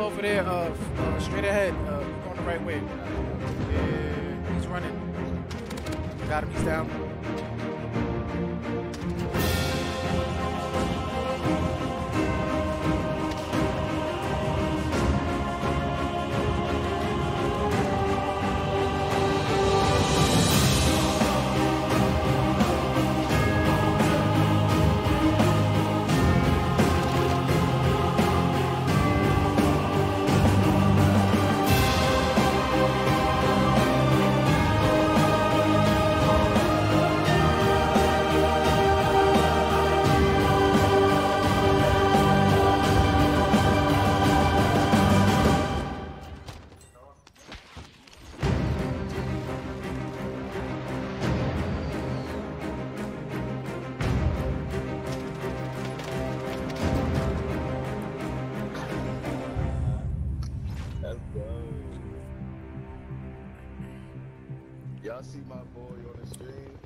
over there, uh, uh straight ahead. Uh, going the right way. Yeah, he's running. Got him. He's down. Y'all see my boy on the stream?